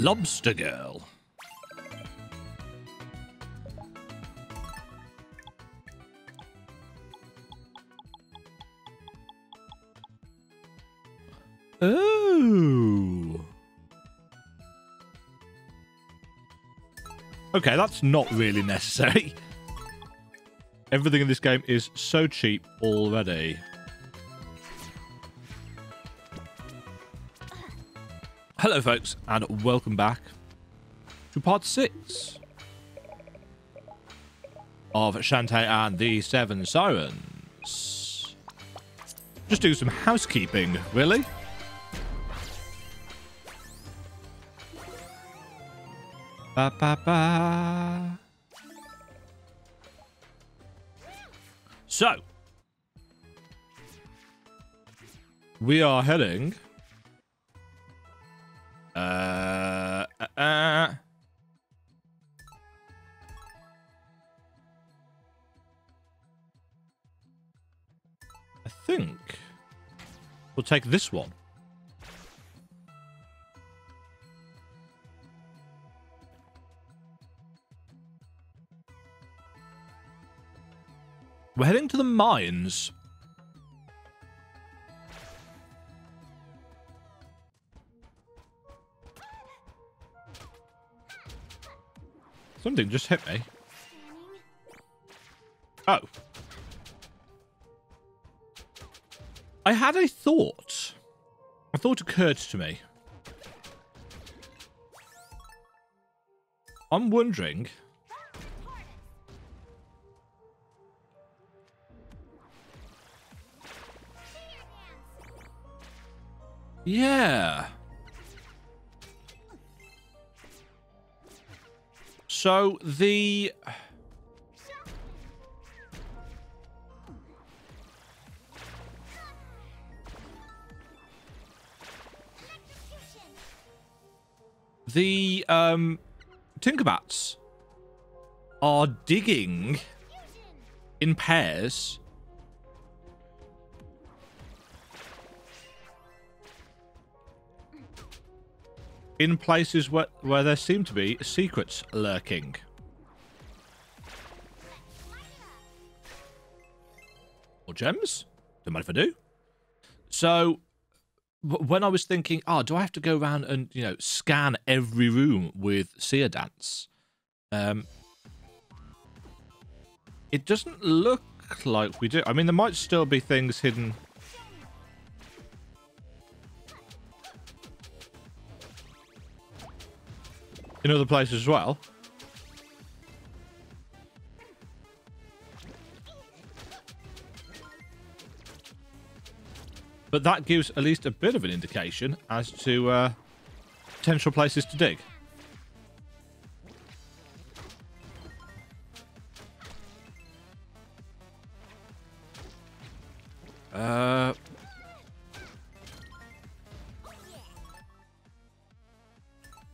Lobster Girl. Oh. Okay, that's not really necessary. Everything in this game is so cheap already. Hello, folks, and welcome back to part six of Shantae and the Seven Sirens. Just do some housekeeping, really. Ba ba ba. So, we are heading. Take this one. We're heading to the mines. Something just hit me. Oh. I had a thought. A thought occurred to me. I'm wondering Yeah. So the um Tinkerbats are digging in pairs in places where, where there seem to be secrets lurking. Or gems? Don't mind if I do. So, when I was thinking, oh, do I have to go around and, you know, scan every room with Seer Dance? Um, it doesn't look like we do. I mean, there might still be things hidden in other places as well. But that gives at least a bit of an indication as to uh, potential places to dig. Uh,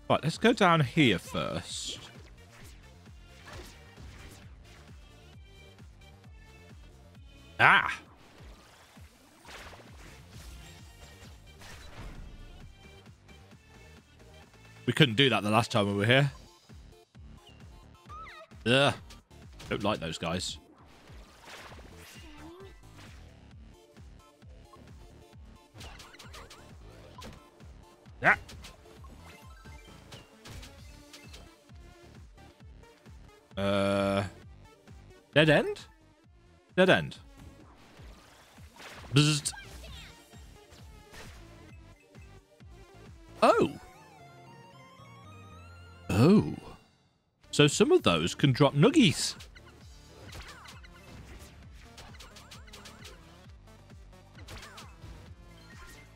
Right, let's go down here first. Ah! We couldn't do that the last time we were here. Ugh. Don't like those guys. Yeah. Uh, dead end? Dead end. Bzzzt. Oh. Oh. So some of those can drop nuggies.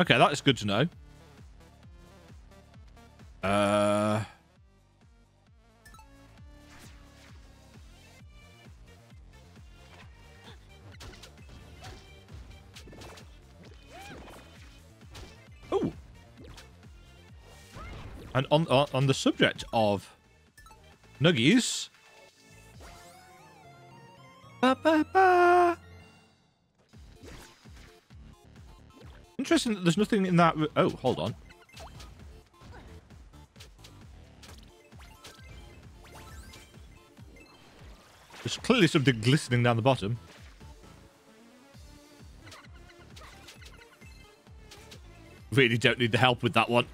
Okay, that is good to know. Uh... And on, on, on the subject of nuggies... Ba, ba, ba. Interesting that there's nothing in that... Oh, hold on. There's clearly something glistening down the bottom. Really don't need the help with that one.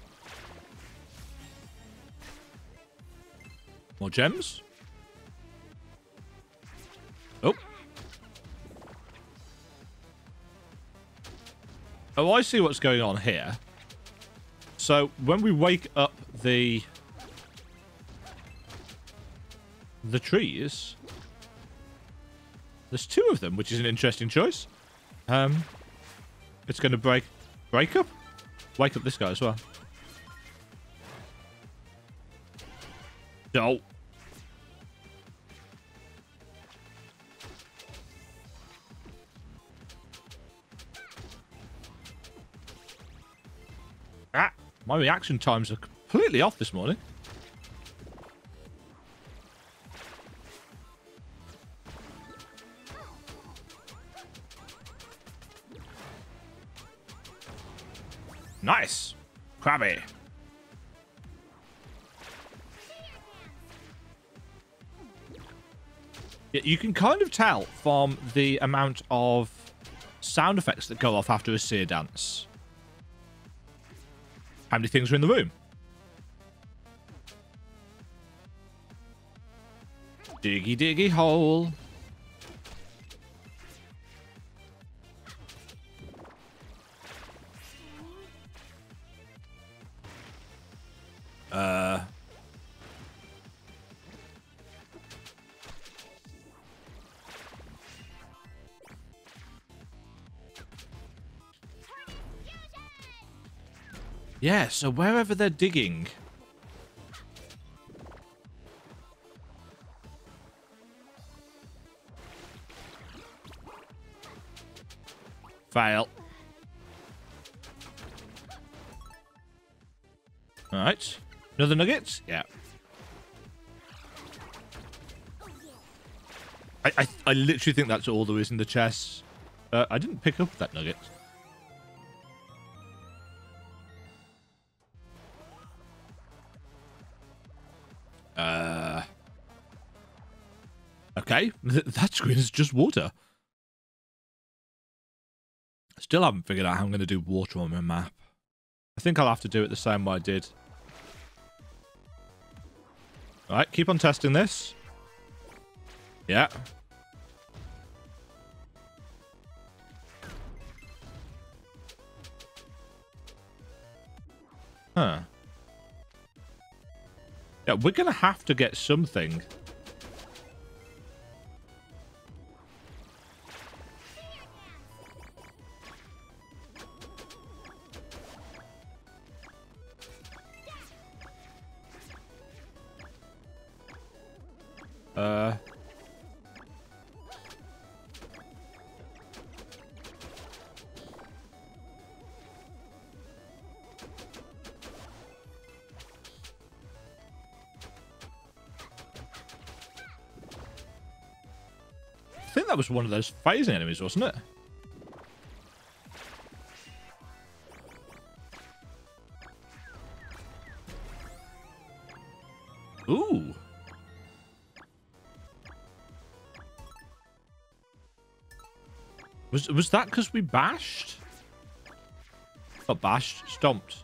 More gems. Oh. Oh, I see what's going on here. So, when we wake up the... The trees... There's two of them, which is an interesting choice. Um, It's going to break... Break up? Wake up this guy as well. No. My reaction times are completely off this morning. Nice. Crabby. Yeah, you can kind of tell from the amount of sound effects that go off after a seer dance. How many things are in the room? Diggy diggy hole. Yeah, so wherever they're digging. Fail. Alright. Another nugget? Yeah. I, I, I literally think that's all there is in the chest. Uh, I didn't pick up that nugget. Okay, that screen is just water. Still haven't figured out how I'm going to do water on my map. I think I'll have to do it the same way I did. Alright, keep on testing this. Yeah. Huh. Yeah, we're going to have to get something. Uh... I think that was one of those phasing enemies, wasn't it? Was was that because we bashed? Not bashed, stomped.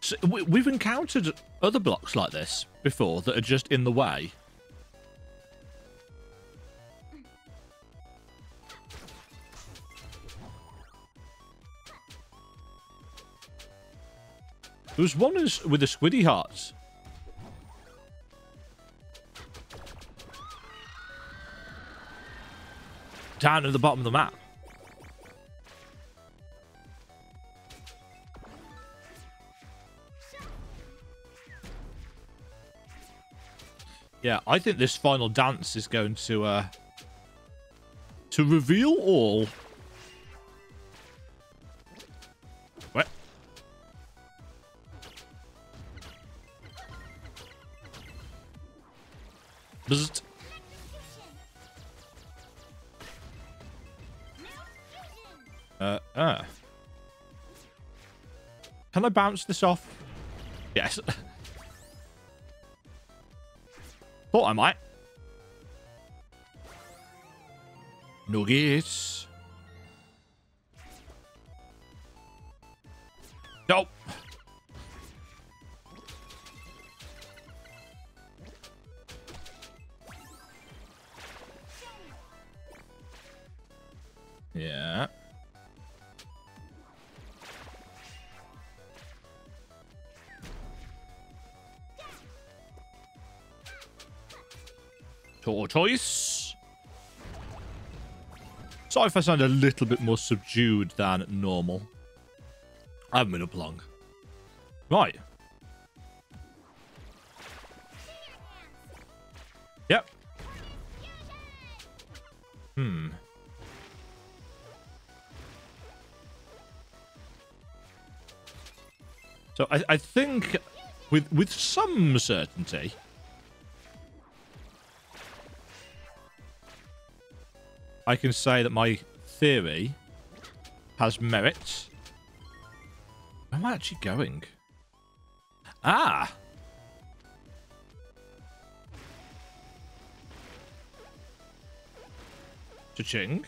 So we, we've encountered other blocks like this before that are just in the way. There was one with the squiddy hearts. Down at the bottom of the map. Yeah, I think this final dance is going to uh to reveal all. I bounce this off? Yes. Thought I might. Nuggets. Tortoise. Sorry if I sound a little bit more subdued than normal. I haven't been up long. Right. Yep. Hmm. So I, I think with with some certainty I can say that my theory has merit. Where am I actually going? Ah! Cha-ching.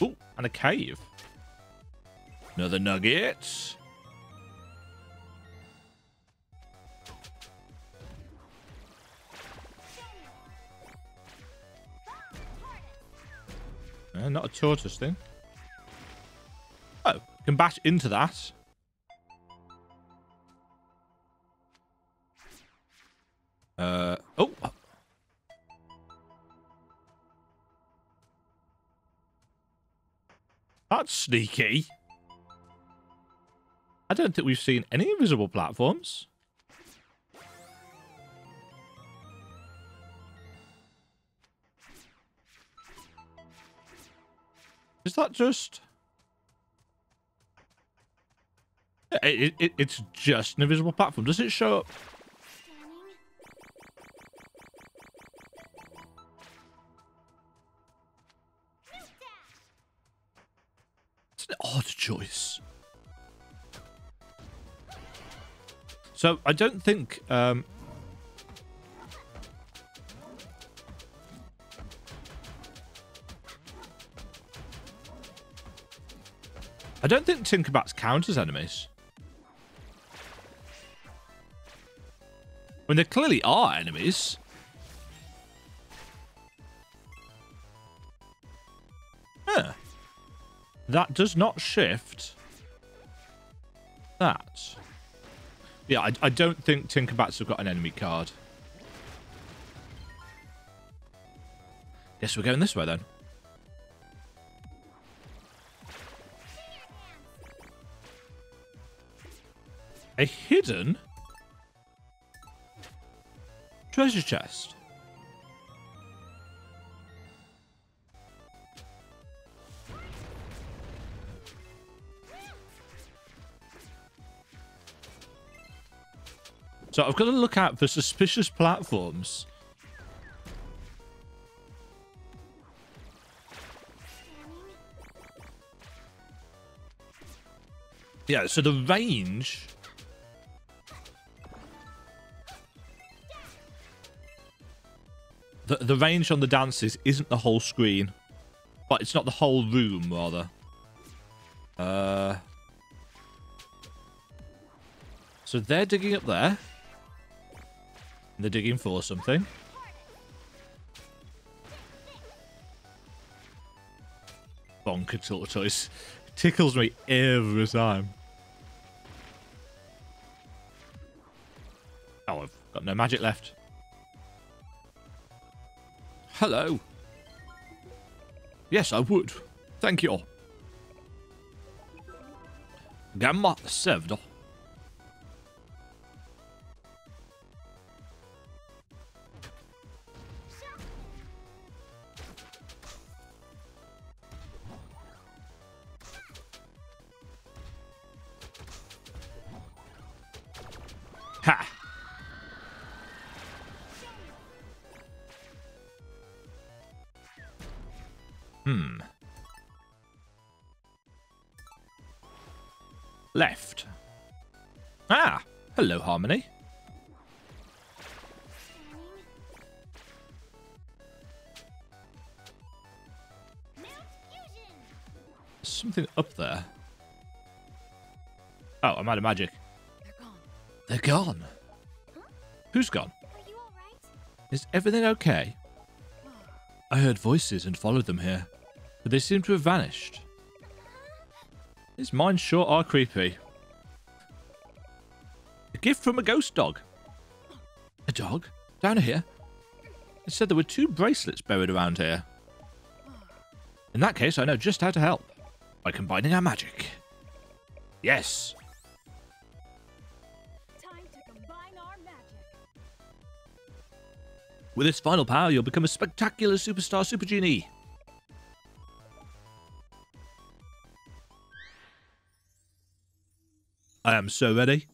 Oh, and a cave. Another nugget. Not a tortoise thing. Oh, can bash into that. Uh, oh. That's sneaky. I don't think we've seen any invisible platforms. Is that just... It, it, it's just an invisible platform. Does it show up? It's an odd choice. So I don't think um, I don't think Tinkerbats count as enemies. When there clearly are enemies. Huh. That does not shift. That. Yeah, I, I don't think Tinkerbats have got an enemy card. Guess we're going this way then. A hidden treasure chest. So I've got to look out for suspicious platforms. Yeah, so the range the, the range on the dances isn't the whole screen. But it's not the whole room, rather. Uh, so they're digging up there. They're digging for something. Bonker tortoise. Tickles me every time. Oh, I've got no magic left. Hello. Yes, I would. Thank you. Gamma served. Hello, Harmony. Something up there. Oh, I'm out of magic. They're gone. They're gone. Huh? Who's gone? Is everything okay? I heard voices and followed them here, but they seem to have vanished. These mines sure are creepy. Gift from a ghost dog. A dog? Down here? It said there were two bracelets buried around here. In that case, I know just how to help. By combining our magic. Yes. Time to combine our magic. With this final power, you'll become a spectacular superstar super genie. I am so ready.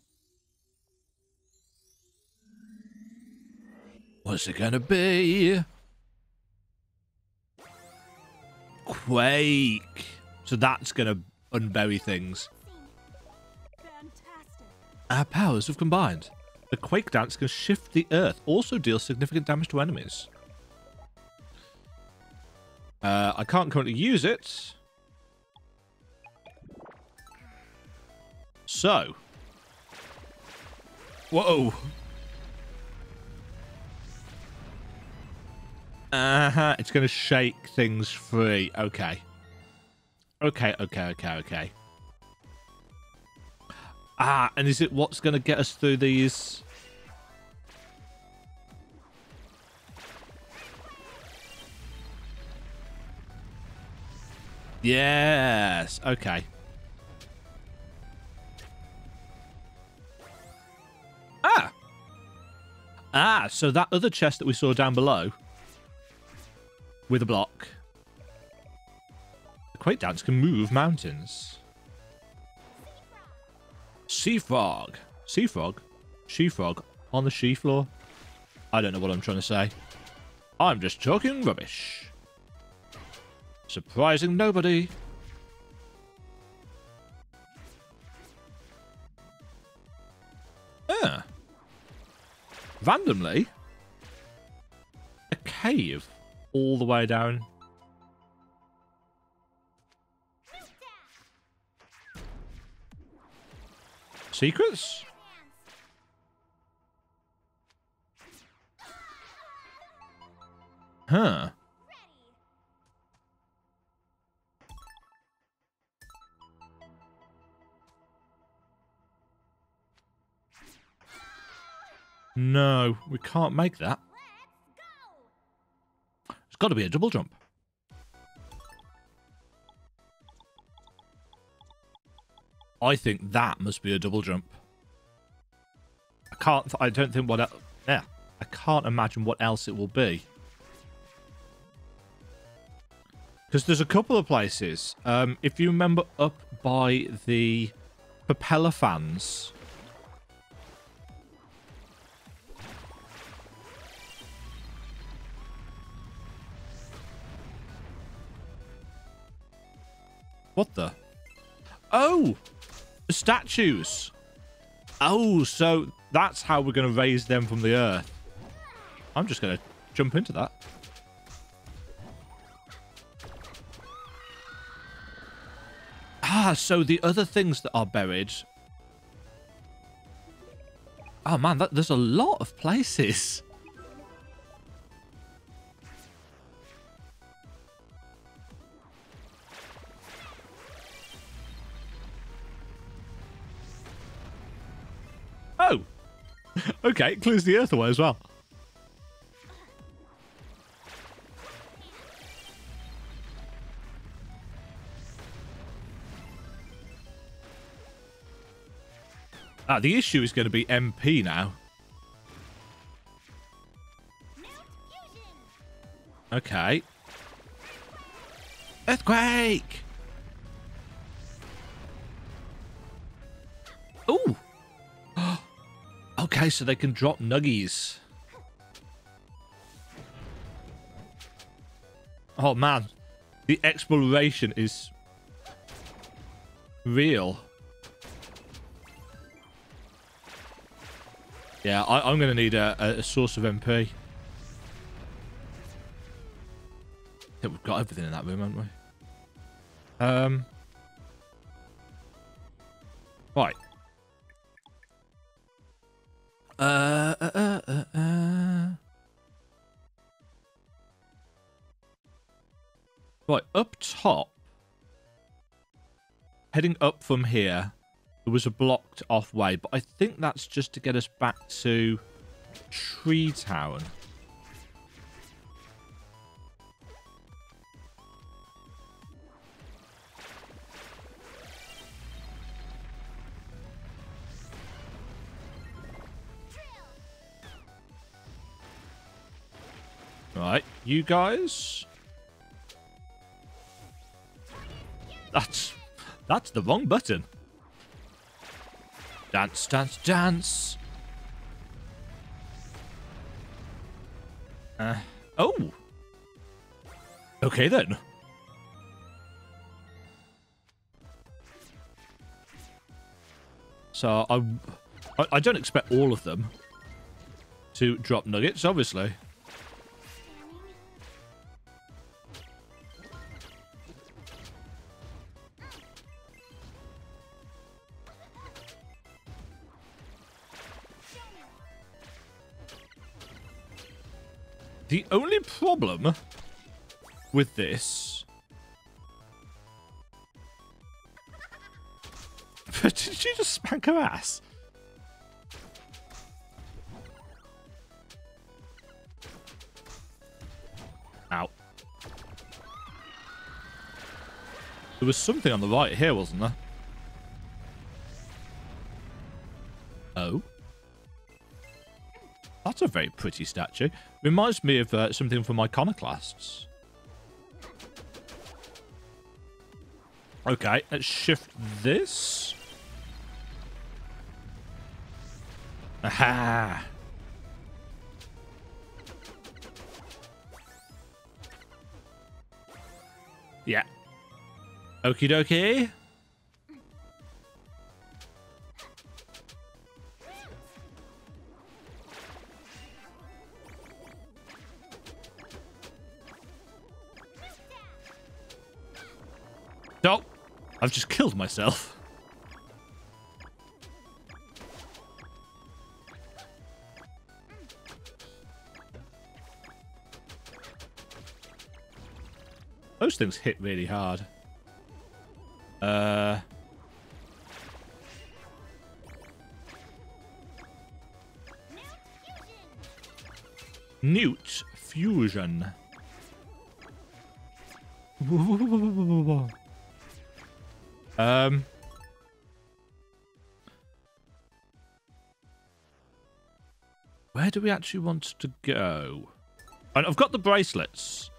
What's it gonna be? Quake. So that's gonna unbury things. Our powers have combined. The Quake Dance can shift the Earth, also deals significant damage to enemies. Uh, I can't currently use it. So. Whoa. Uh-huh. It's going to shake things free. Okay. Okay, okay, okay, okay. Ah, and is it what's going to get us through these? Yes. Okay. Ah. Ah, so that other chest that we saw down below with a block. The Quake Dance can move mountains. Sea frog. Sea frog? She frog on the she floor? I don't know what I'm trying to say. I'm just talking rubbish. Surprising nobody. Ah. Randomly, a cave all the way down. Secrets? Huh. No, we can't make that. Got to be a double jump. I think that must be a double jump. I can't. I don't think what. Yeah, I can't imagine what else it will be. Because there's a couple of places. Um, if you remember, up by the propeller fans. What the? Oh, the statues. Oh, so that's how we're going to raise them from the earth. I'm just going to jump into that. Ah, so the other things that are buried. Oh man, that, there's a lot of places. Okay, it clears the earth away as well. Ah, the issue is going to be MP now. Okay. Earthquake! Ooh! okay, so they can drop nuggies. Oh man, the exploration is real. Yeah, I, I'm going to need a, a, a source of MP. I think we've got everything in that room, haven't we? Um, Right. Uh, uh, uh, uh. Right, up top, heading up from here, there was a blocked off way, but I think that's just to get us back to Tree Town. Right, you guys. That's that's the wrong button. Dance, dance, dance. Uh, oh. Okay then. So I, I, I don't expect all of them to drop nuggets, obviously. The only problem with this... Did she just spank her ass? Ow. There was something on the right here, wasn't there? That's a very pretty statue. Reminds me of uh, something from Iconoclasts. Okay, let's shift this. Aha! Yeah. Okie dokie. I've just killed myself. Those things hit really hard. Uh... Newt Fusion. Um. Where do we actually want to go? And I've got the bracelets.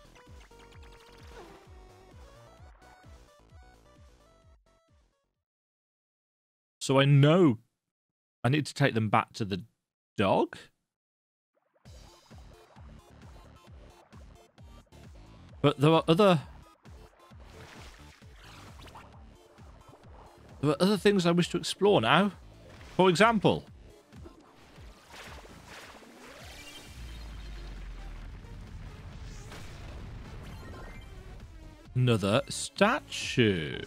So I know I need to take them back to the dog. But there are other There are other things I wish to explore now. For example... Another statue.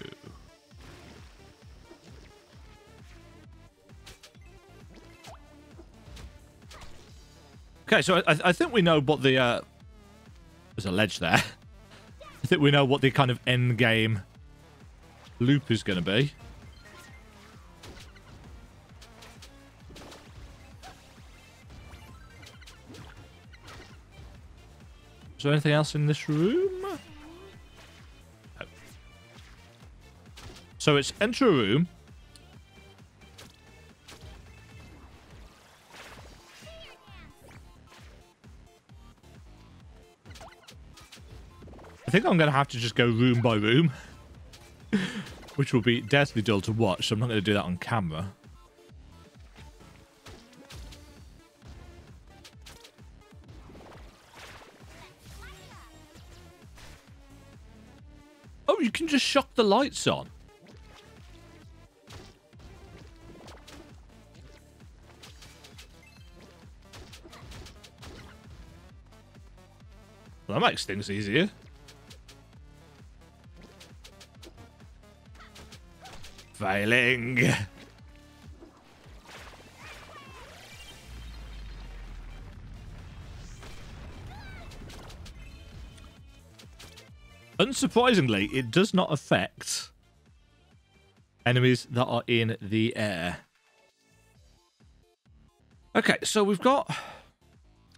Okay, so I, I think we know what the... Uh, there's a ledge there. I think we know what the kind of end game loop is going to be. Is there anything else in this room? No. So it's enter a room. I think I'm going to have to just go room by room. Which will be deathly dull to watch, so I'm not going to do that on camera. Shock the lights on. Well, that makes things easier. Failing. Unsurprisingly, it does not affect enemies that are in the air. Okay, so we've got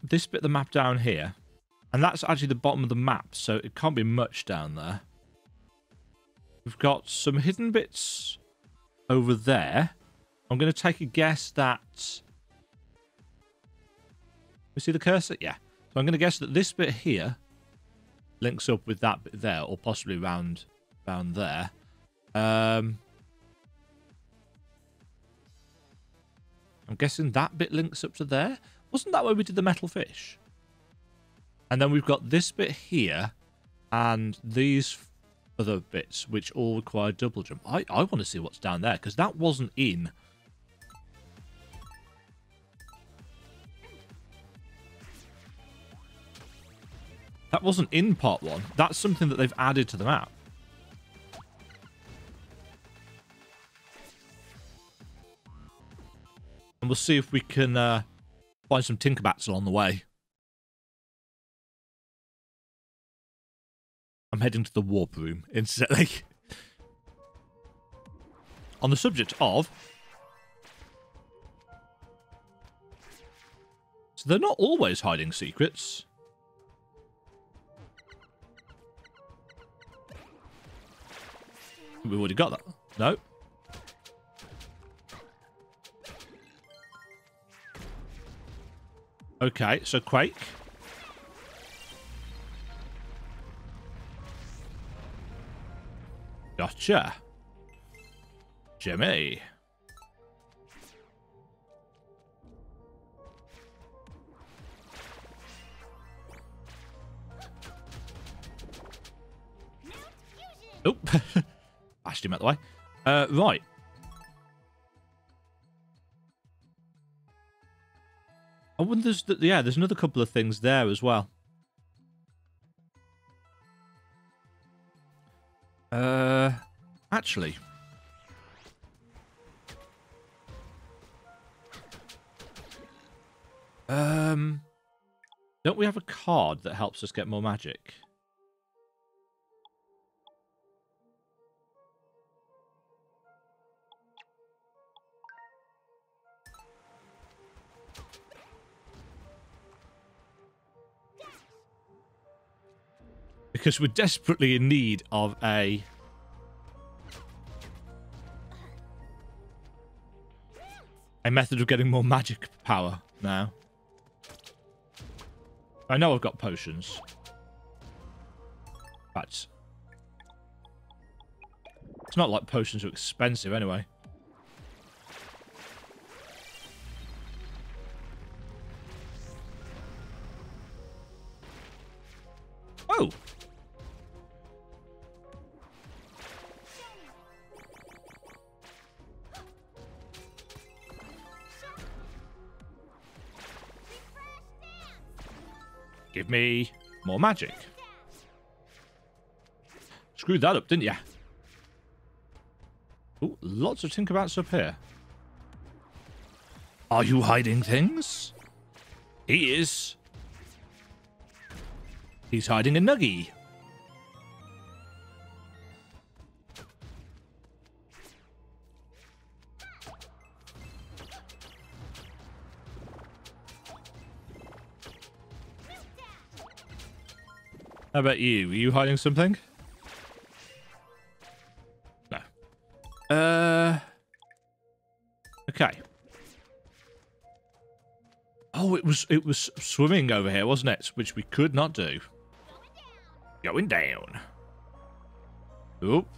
this bit of the map down here. And that's actually the bottom of the map, so it can't be much down there. We've got some hidden bits over there. I'm going to take a guess that... We see the cursor? Yeah. So I'm going to guess that this bit here links up with that bit there, or possibly round, round there. Um, I'm guessing that bit links up to there. Wasn't that where we did the metal fish? And then we've got this bit here and these other bits which all require double jump. I, I want to see what's down there because that wasn't in. That wasn't in part one. That's something that they've added to the map. And we'll see if we can uh, find some Tinkerbats along the way. I'm heading to the warp room instantly. On the subject of... So they're not always hiding secrets. We've already got that. No. Okay, so Quake. Gotcha. Jimmy. Oh, bashed him out the way. Uh, right. I wonder, there's, yeah, there's another couple of things there as well. Uh, actually. Um, don't we have a card that helps us get more magic? Because we're desperately in need of a a method of getting more magic power now. I know I've got potions. But it's not like potions are expensive anyway. Give me more magic. Screwed that up, didn't ya? Oh, lots of Tinkerbats up here. Are you hiding things? He is. He's hiding a nuggy. How about you? Are you hiding something? No. Uh. Okay. Oh, it was it was swimming over here, wasn't it? Which we could not do. Going down. Oop.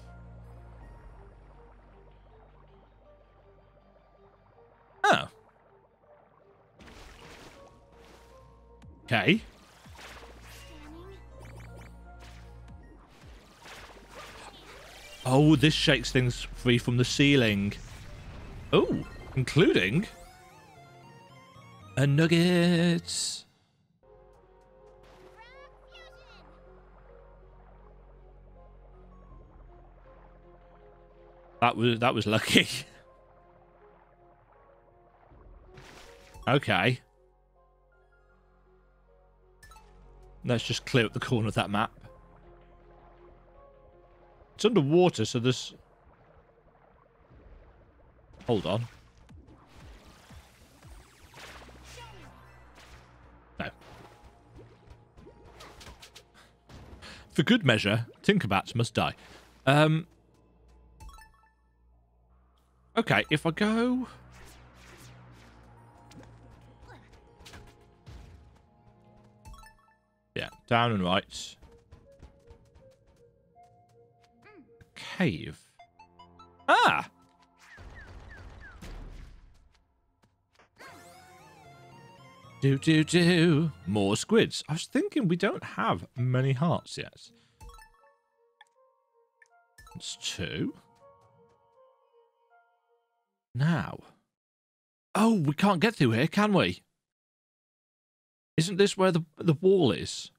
Oh. Okay. Oh, this shakes things free from the ceiling. Oh, including a nugget. That was that was lucky. okay. Let's just clear up the corner of that map. It's underwater, so there's... Hold on. No. For good measure, Tinkerbats must die. Um... Okay, if I go... Yeah, down and right. Cave. Ah! Do, do, do. More squids. I was thinking we don't have many hearts yet. That's two. Now. Oh, we can't get through here, can we? Isn't this where the the wall is?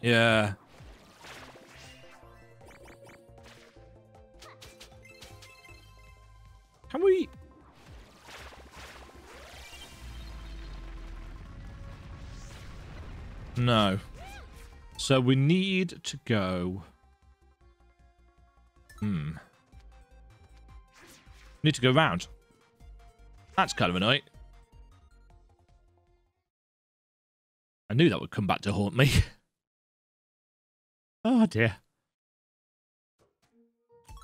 Yeah. Can we... No. So we need to go... Hmm. Need to go round. That's kind of annoying. I knew that would come back to haunt me. oh dear.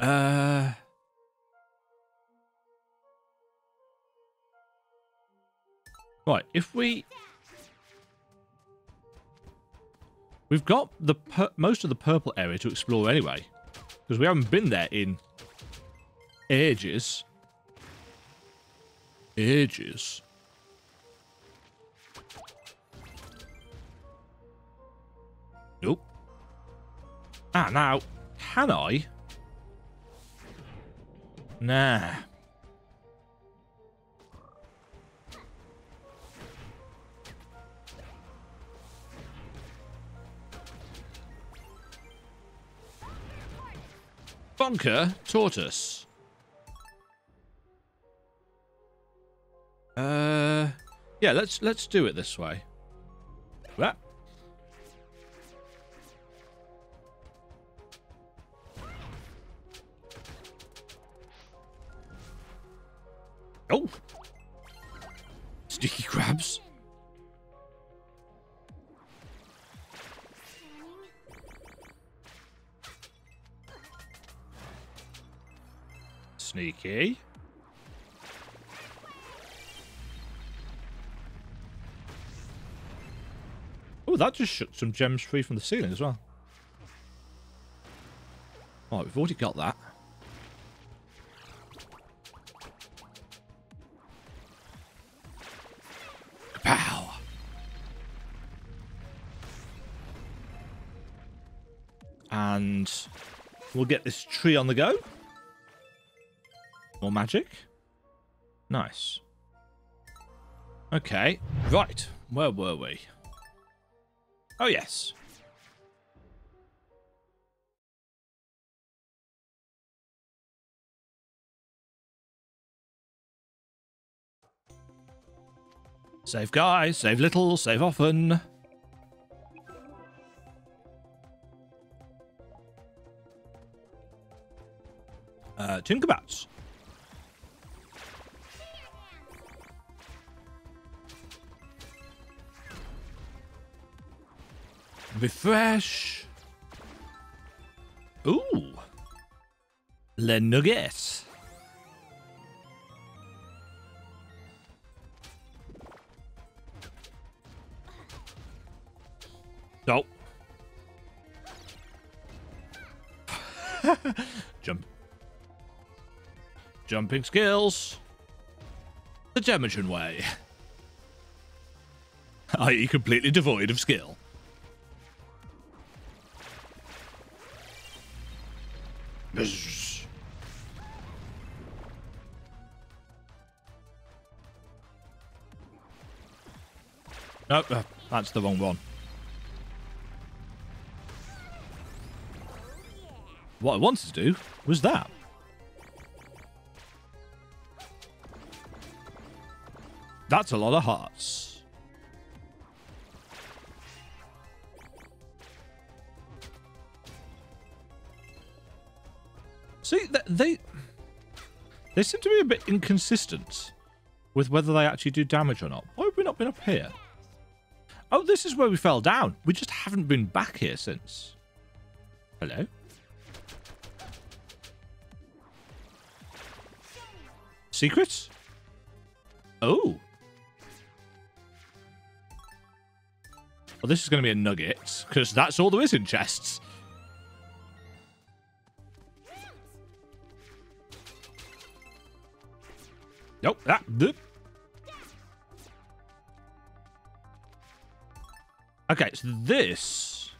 Uh... Right, if we... We've got the most of the purple area to explore anyway. Because we haven't been there in ages. Ages. Ah, now, can I? Nah. Bunker tortoise. Uh, yeah, let's let's do it this way. What? Oh, sticky crabs. Sneaky. Oh, that just shook some gems free from the ceiling as well. All right, we've already got that. We'll get this tree on the go. More magic. Nice. Okay, right. Where were we? Oh, yes. Save guys, save little, save often. Uh, Tinkerbats. Refresh. Ooh. Le Nugget. Nope. Jump. Jumping skills. The Demajen way. I.e. completely devoid of skill. Nope, uh, that's the wrong one. What I wanted to do was that. That's a lot of hearts. See, they, they seem to be a bit inconsistent with whether they actually do damage or not. Why have we not been up here? Oh, this is where we fell down. We just haven't been back here since. Hello? Secrets? Oh. Well, this is going to be a nugget, because that's all there is in chests. Nope. Ah, doop. Okay, so this.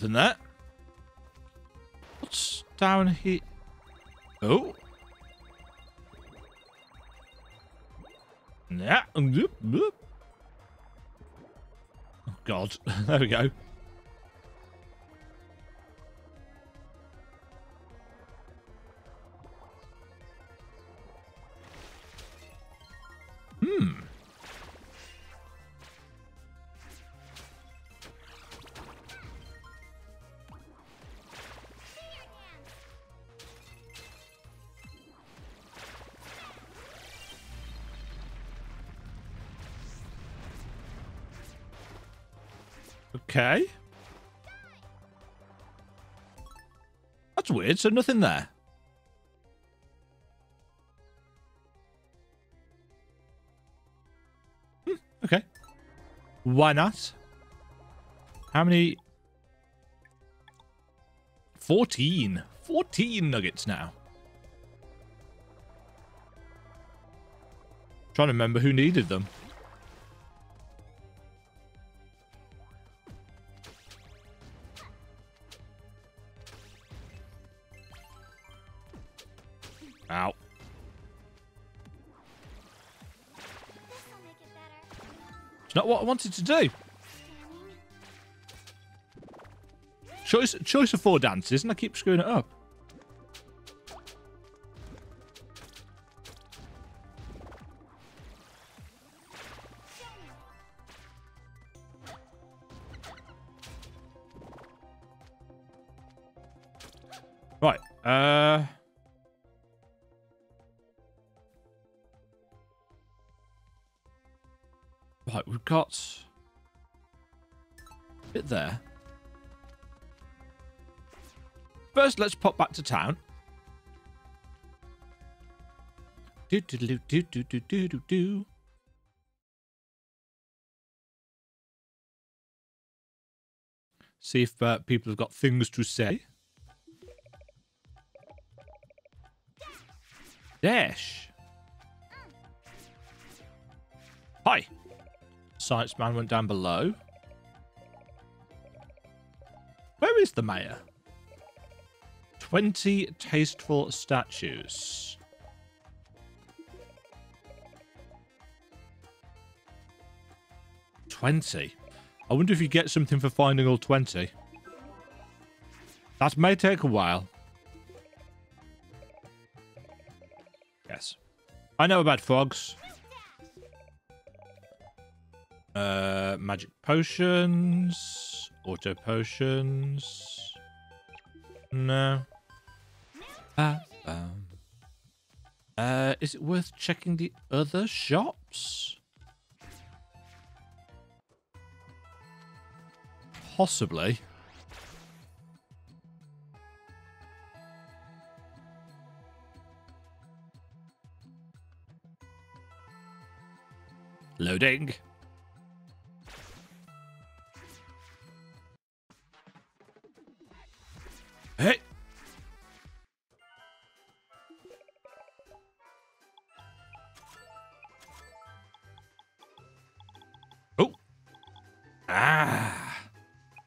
Nothing there. What's down here? Oh. Yeah. Oh, God. there we go. Okay. That's weird. So nothing there. Hmm, okay. Why not? How many? 14. 14 nuggets now. Trying to remember who needed them. Ow. It's not what I wanted to do. Choice choice of four dances, and I keep screwing it up. Let's pop back to town. Do do do do do do do do do. See if uh, people have got things to say. Dash. Hi. Science man went down below. Where is the mayor? 20 tasteful statues. Twenty. I wonder if you get something for finding all twenty. That may take a while. Yes. I know about frogs. Uh, magic potions. Auto potions. No. Uh, is it worth checking the other shops? Possibly. Loading. Hey.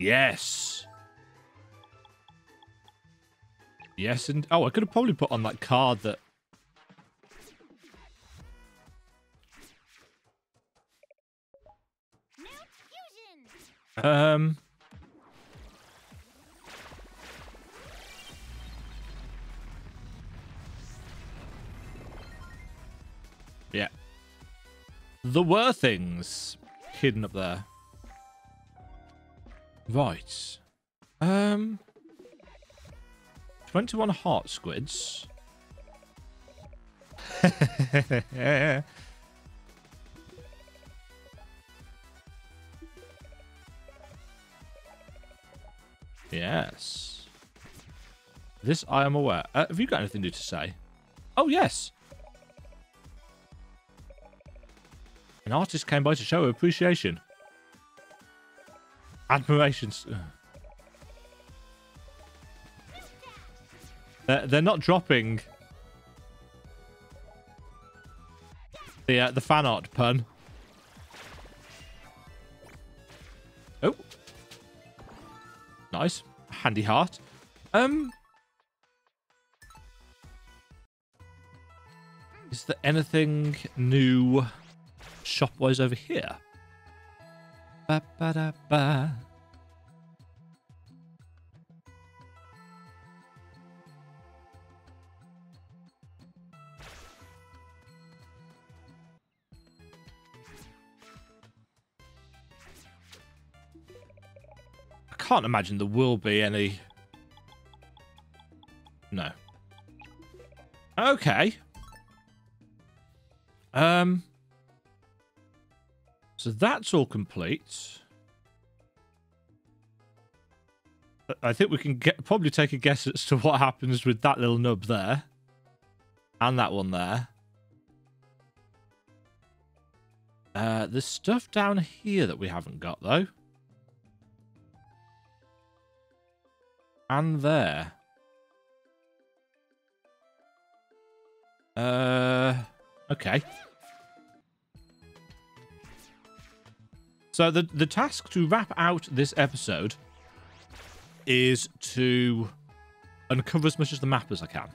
Yes. Yes, and oh, I could have probably put on that card that. Um. Yeah. There were things hidden up there. Right. Um. 21 heart squids. yes. This I am aware. Uh, have you got anything new to say? Oh, yes. An artist came by to show appreciation. Admirations. They're, they're not dropping the uh, the fan art pun. Oh, nice, handy heart. Um, is there anything new shop-wise over here? Ba ba da ba. I can't imagine there will be any. No. Okay. Um. So that's all complete. I think we can get probably take a guess as to what happens with that little nub there. And that one there. Uh, there's stuff down here that we haven't got, though. And there. Uh, okay. So the the task to wrap out this episode is to uncover as much of the map as I can.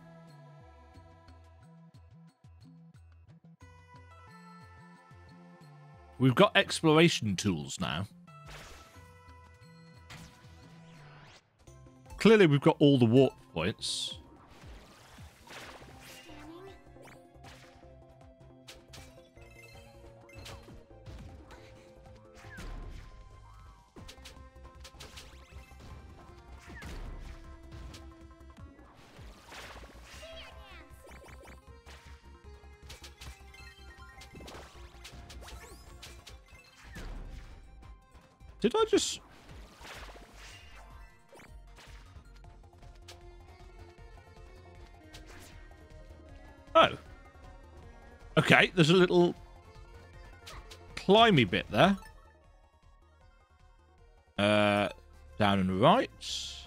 We've got exploration tools now. Clearly, we've got all the warp points. Did I just... Oh. Okay, there's a little climby bit there. Uh, down and right. So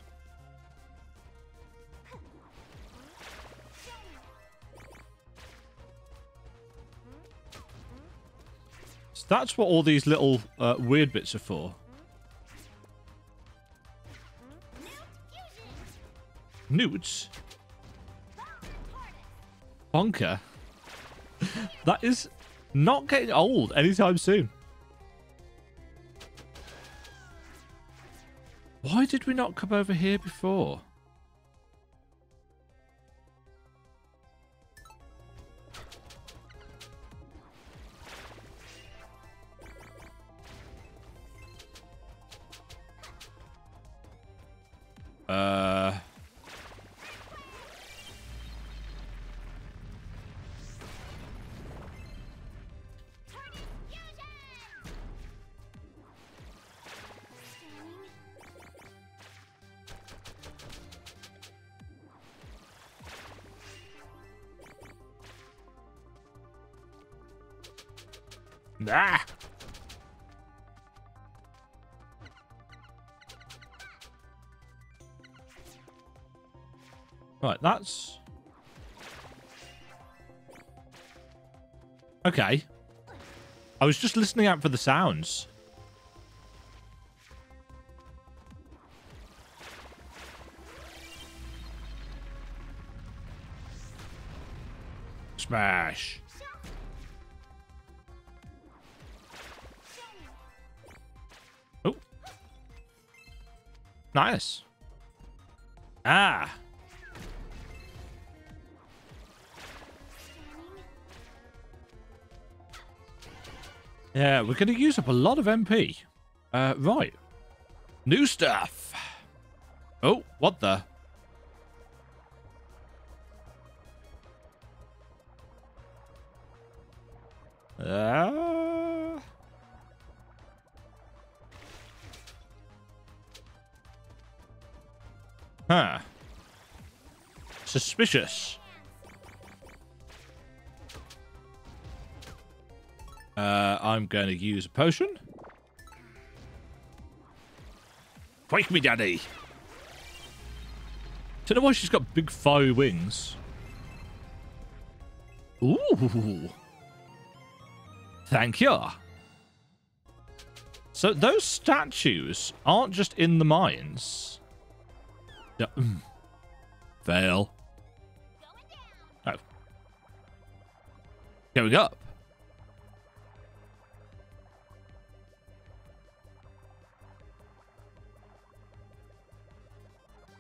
that's what all these little uh, weird bits are for. Newts? Bonker? that is not getting old anytime soon. Why did we not come over here before? Uh... Ah! Right, that's... Okay. I was just listening out for the sounds. Smash. Nice. Ah. Yeah, we're going to use up a lot of MP. Uh, right. New stuff. Oh, what the? Suspicious. Uh, I'm going to use a potion. Wake me, daddy. Don't know why she's got big fiery wings. Ooh. Thank you. So those statues aren't just in the mines. No. Fail. Going up.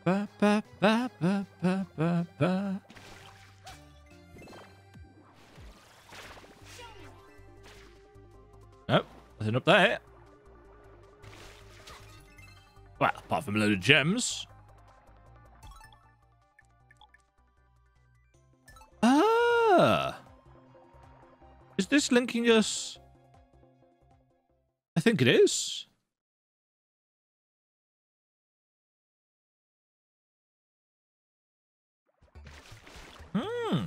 Ba, ba, ba. Nope, nothing up there. Well, apart from a load of gems. Linking us? I think it is. Hmm.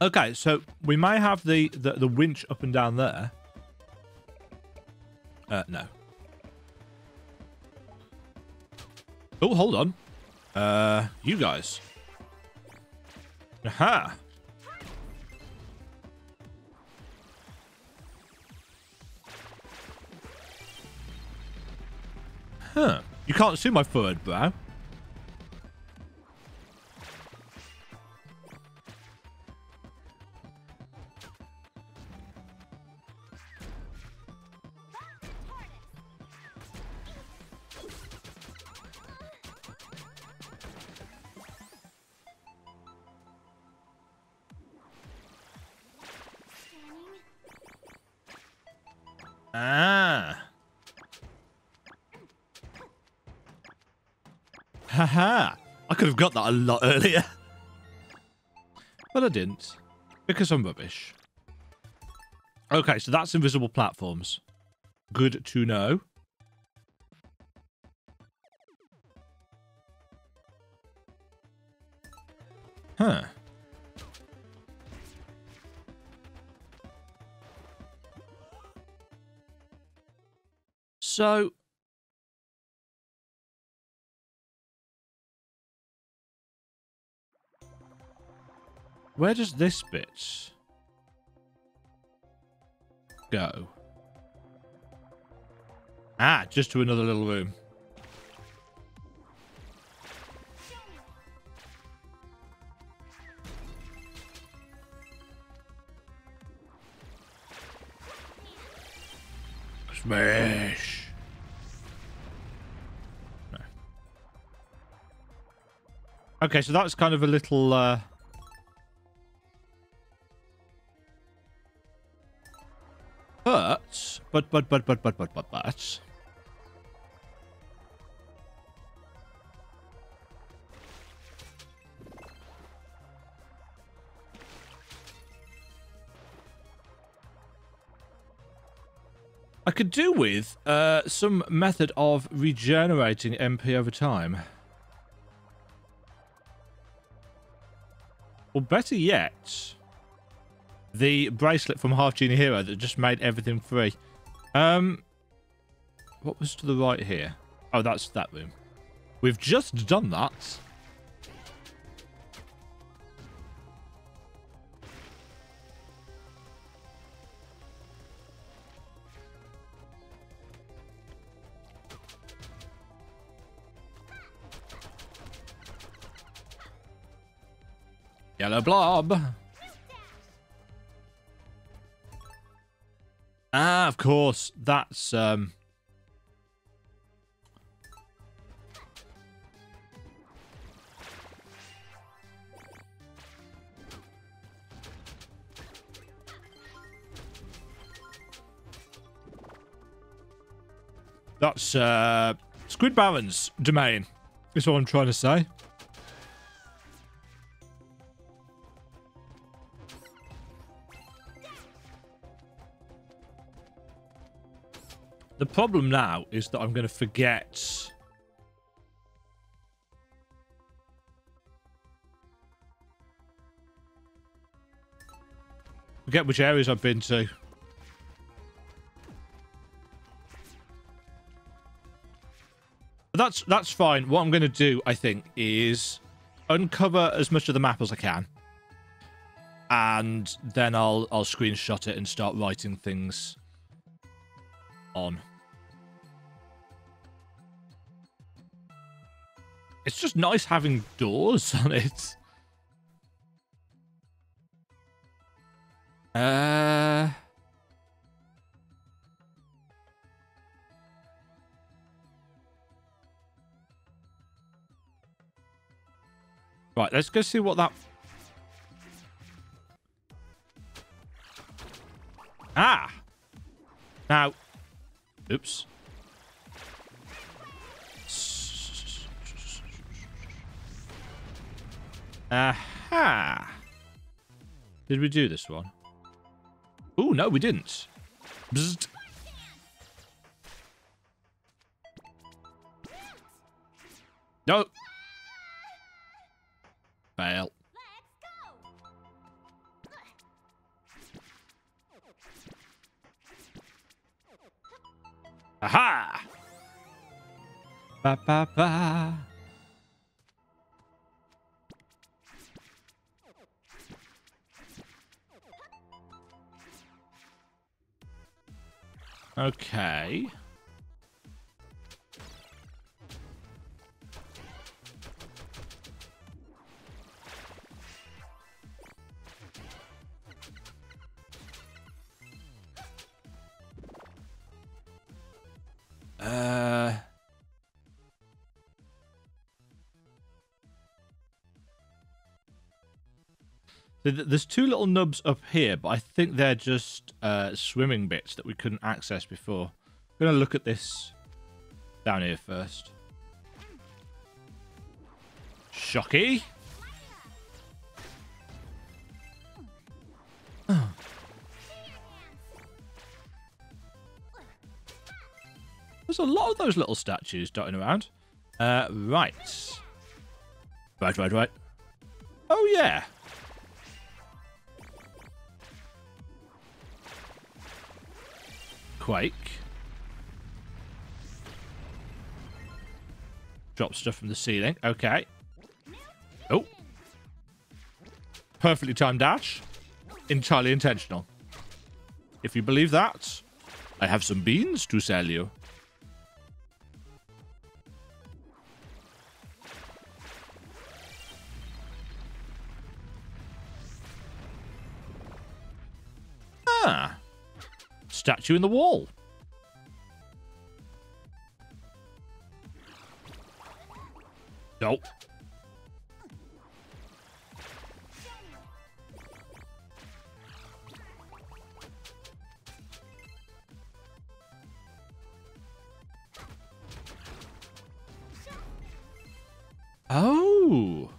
Okay, so we might have the, the, the winch up and down there. Uh, no. Oh, hold on. Uh, you guys. Aha. Huh. You can't see my forward brow. Could have got that a lot earlier. But I didn't. Because I'm rubbish. Okay, so that's invisible platforms. Good to know. Where does this bit go? Ah, just to another little room. Smash. No. Okay, so that's kind of a little uh but, but, but, but, but, but, but, but. I could do with uh, some method of regenerating MP over time. Or better yet, the bracelet from Half Genie Hero that just made everything free. Um, what was to the right here? Oh, that's that room. We've just done that. Yellow blob. Ah, of course. That's um That's uh Squid Baron's domain, is what I'm trying to say. The problem now is that I'm going to forget. Forget which areas I've been to. That's that's fine. What I'm going to do, I think, is uncover as much of the map as I can, and then I'll I'll screenshot it and start writing things on. It's just nice having doors on it. Uh. Right, let's go see what that... Ah! Now... Oops. Aha! Did we do this one? Oh, no, we didn't. Bzzzt. No. Fail. Aha! Ba ba ba. Okay. Uh. There's two little nubs up here, but I think they're just uh, swimming bits that we couldn't access before. I'm going to look at this down here first. Shocky. There's a lot of those little statues dotting around. Uh, right. Right, right, right. Oh, yeah. Quake. Drop stuff from the ceiling. Okay. Oh. Perfectly timed dash. Entirely intentional. If you believe that, I have some beans to sell you. Statue in the wall. Nope. Oh.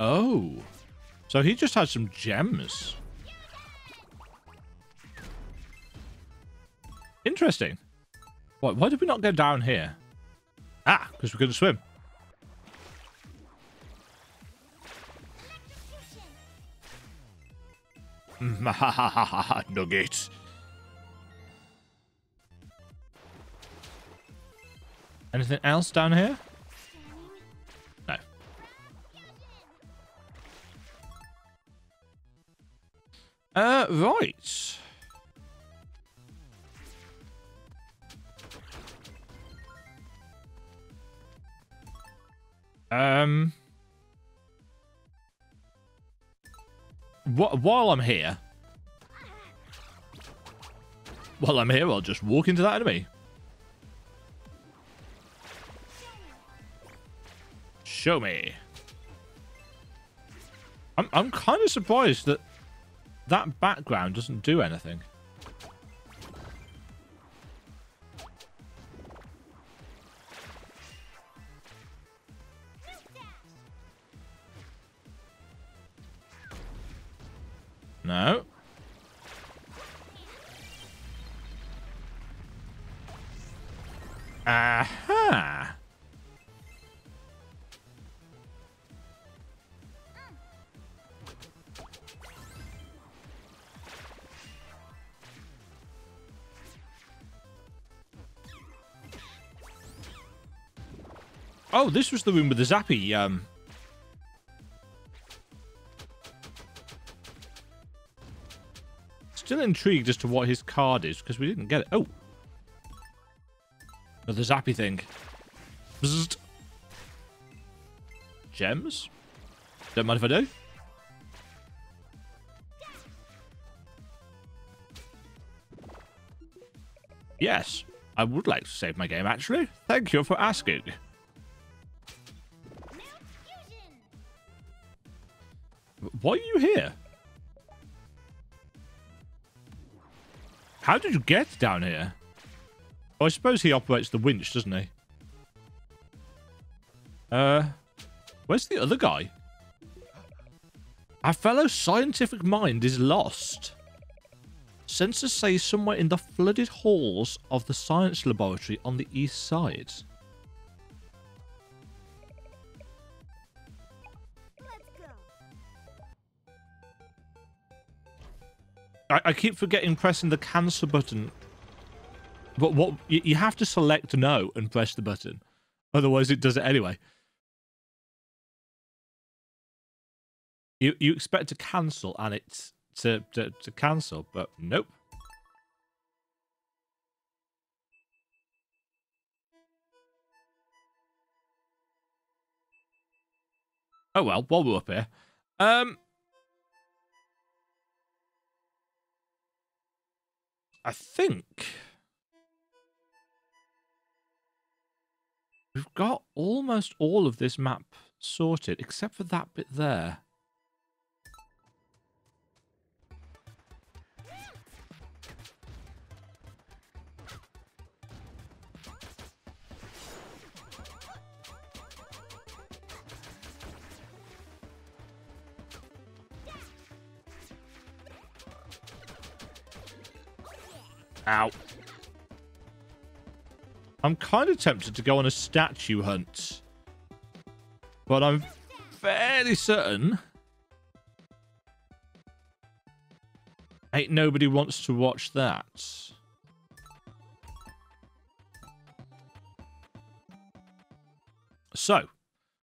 Oh. So he just had some gems. Interesting. Why, why did we not go down here? Ah, because we couldn't swim. Nugget. Anything else down here? No. Uh, right. Um. wh- While I'm here, while I'm here, I'll just walk into that enemy. Show me. I'm I'm kind of surprised that that background doesn't do anything. Oh, this was the room with the zappy. Um, still intrigued as to what his card is because we didn't get it. Oh, another zappy thing. Bzzzt. Gems. Don't mind if I do. Yes, I would like to save my game, actually. Thank you for asking. Why are you here? How did you get down here? Oh, I suppose he operates the winch, doesn't he? Uh, where's the other guy? Our fellow scientific mind is lost. Sensors say somewhere in the flooded halls of the science laboratory on the east side. I, I keep forgetting pressing the cancel button. But what you, you have to select no and press the button. Otherwise it does it anyway. You you expect to cancel and it's to, to, to cancel, but nope. Oh well, while we're up here. Um I think we've got almost all of this map sorted, except for that bit there. Ow. I'm kind of tempted to go on a statue hunt. But I'm fairly certain... Ain't nobody wants to watch that. So,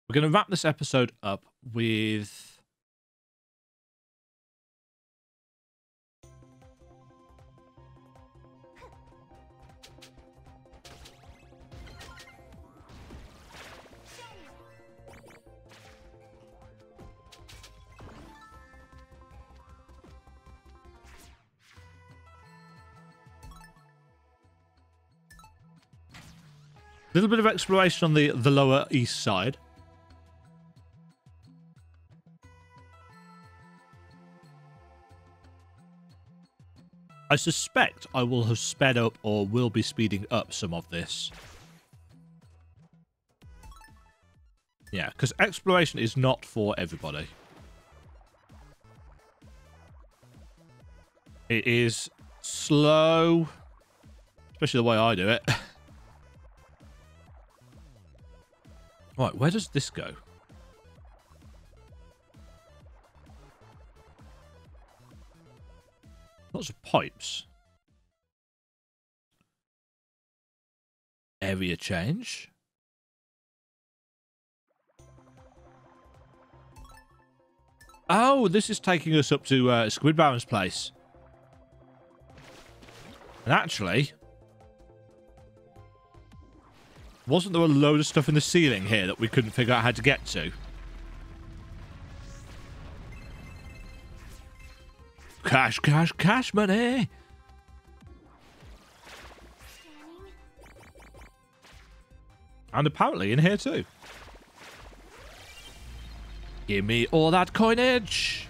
we're going to wrap this episode up with... little bit of exploration on the, the lower east side. I suspect I will have sped up or will be speeding up some of this. Yeah, because exploration is not for everybody. It is slow, especially the way I do it. Right, where does this go? Lots of pipes. Area change. Oh, this is taking us up to uh, Squid Baron's place. And actually, wasn't there a load of stuff in the ceiling here that we couldn't figure out how to get to? Cash, cash, cash money! And apparently in here too. Give me all that coinage!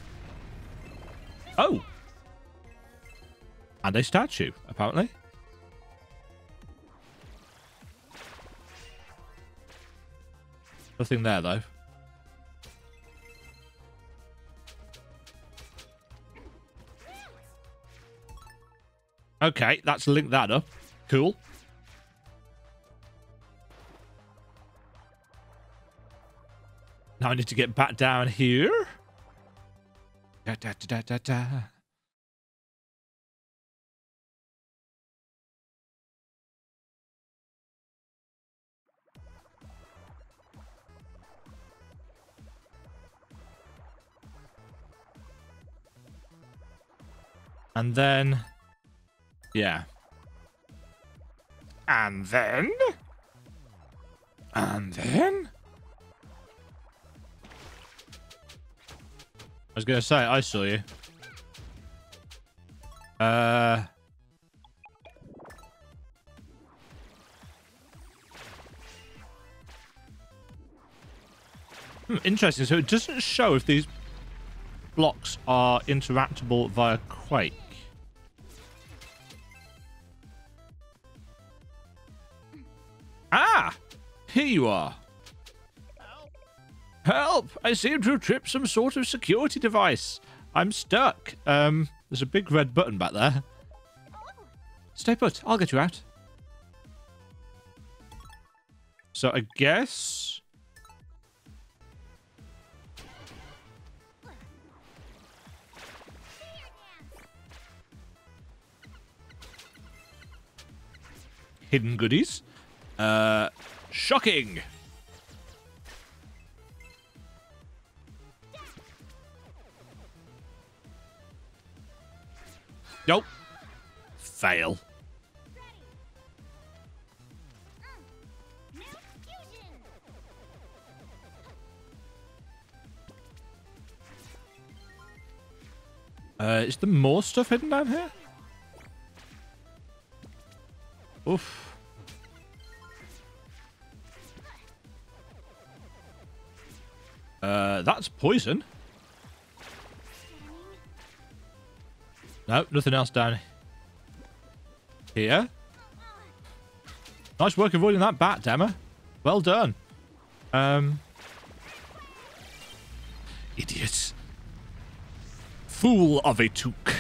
Oh! And a statue, apparently. Nothing there, though. Okay, that's linked that up. Cool. Now I need to get back down here. Da, da, da, And then, yeah. And then, and then. I was gonna say I saw you. Uh. Hmm, interesting. So it doesn't show if these blocks are interactable via Quake. Here you are. Help! I seem to have tripped some sort of security device. I'm stuck. Um, there's a big red button back there. Stay put. I'll get you out. So I guess... Hidden goodies. Uh, shocking. Nope. Fail. Uh, is there more stuff hidden down here? Oof. Poison. No, nothing else down here. Nice work avoiding that bat, Demma. Well done. Um, idiots. Fool of a took.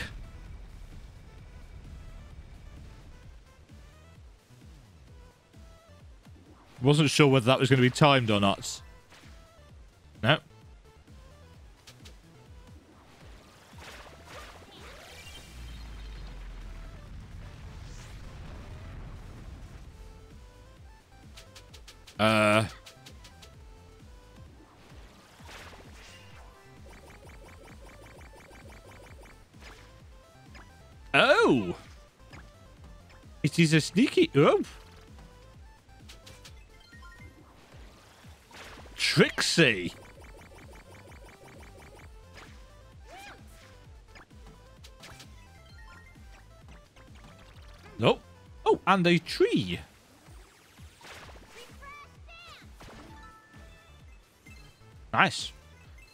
Wasn't sure whether that was going to be timed or not. Is a sneaky. Oh. Trixie. Nope. Oh, and a tree. Nice.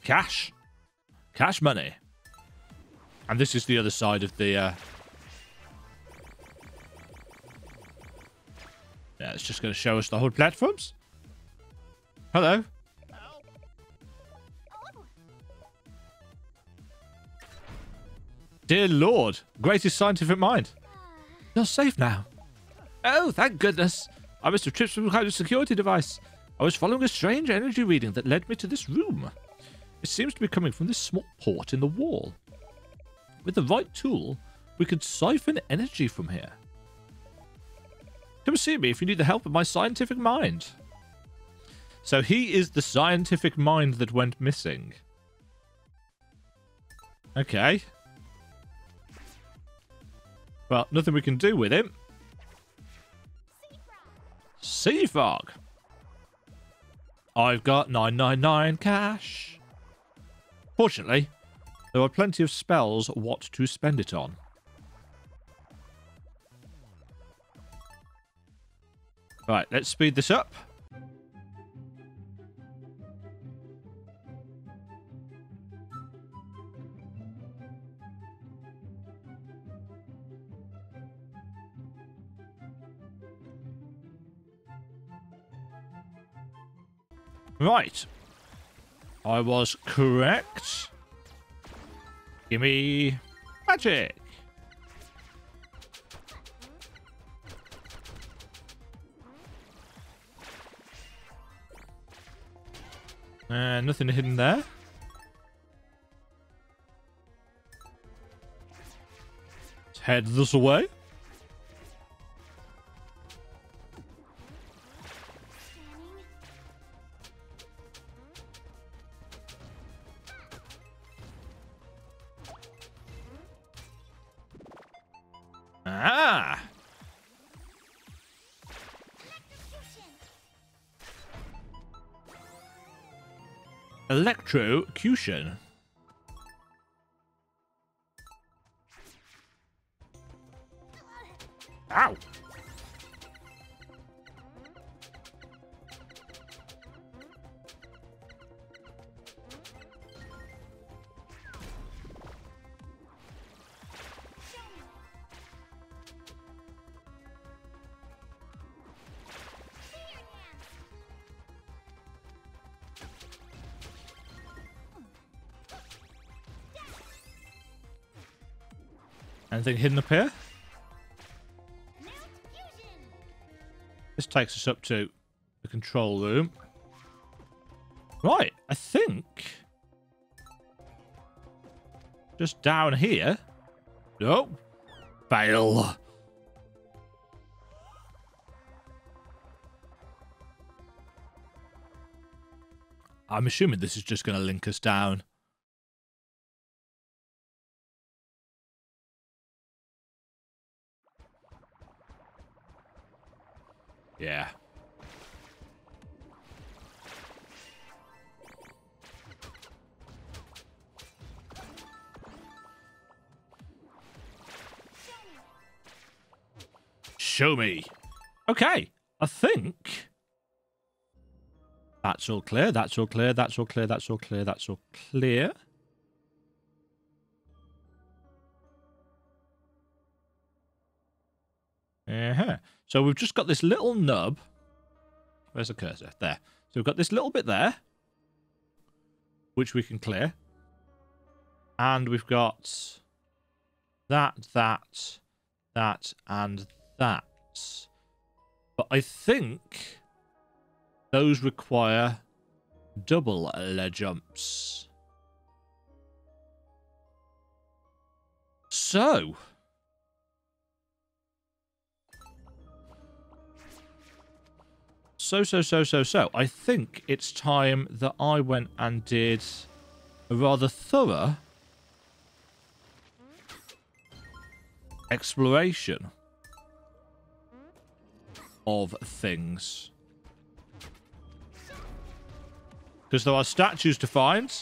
Cash. Cash money. And this is the other side of the... Uh... just going to show us the whole platforms. Hello. Dear Lord, greatest scientific mind. You're safe now. Oh, thank goodness. I must have tripped some kind of security device. I was following a strange energy reading that led me to this room. It seems to be coming from this small port in the wall. With the right tool, we could siphon energy from here. Come see me if you need the help of my scientific mind. So he is the scientific mind that went missing. Okay. Well, nothing we can do with him. Sea fog. I've got 999 cash. Fortunately, there are plenty of spells what to spend it on. Right, let's speed this up. Right. I was correct. Give me magic. Uh, nothing hidden there. Let's head this way. Electrocution. Anything hidden up here? This takes us up to the control room. Right, I think just down here. Nope. Fail. I'm assuming this is just going to link us down. Yeah. Show me. Okay, I think that's all clear. That's all clear. That's all clear. That's all clear. That's all clear. Uh-huh. So we've just got this little nub. Where's the cursor? There. So we've got this little bit there, which we can clear. And we've got that, that, that, and that. But I think those require double jumps. So, so, so, so, so, so. I think it's time that I went and did a rather thorough exploration of things. Because there are statues to find.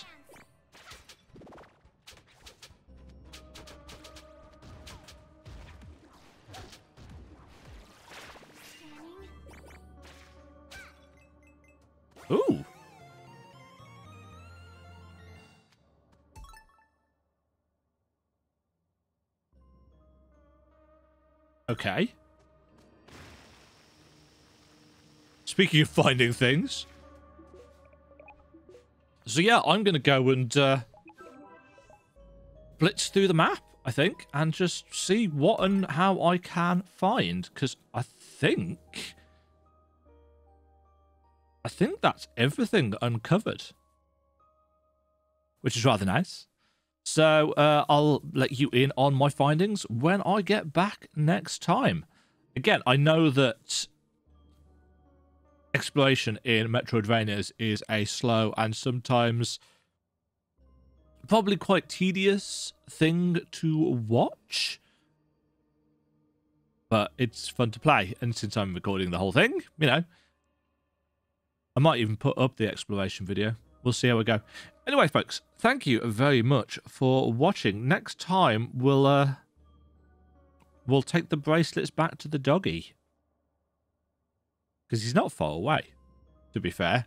Okay. Speaking of finding things. So yeah, I'm going to go and uh, blitz through the map, I think, and just see what and how I can find. Because I think... I think that's everything uncovered. Which is rather nice. So uh, I'll let you in on my findings when I get back next time. Again, I know that exploration in Metroidvanias is a slow and sometimes probably quite tedious thing to watch. But it's fun to play. And since I'm recording the whole thing, you know, I might even put up the exploration video. We'll see how we go. Anyway, folks, thank you very much for watching. Next time, we'll uh, we'll take the bracelets back to the doggy because he's not far away. To be fair,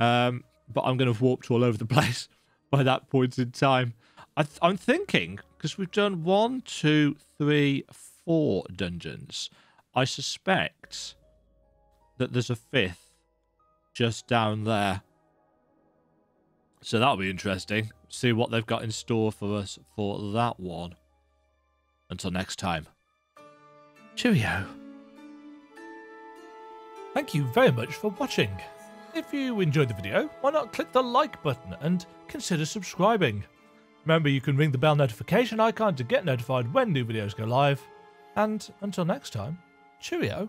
um, but I'm going to warp to all over the place by that point in time. I I'm thinking because we've done one, two, three, four dungeons. I suspect that there's a fifth just down there. So that'll be interesting. See what they've got in store for us for that one. Until next time. Cheerio. Thank you very much for watching. if you enjoyed the video, why not click the like button and consider subscribing? Remember, you can ring the bell notification icon to get notified when new videos go live. And until next time, cheerio.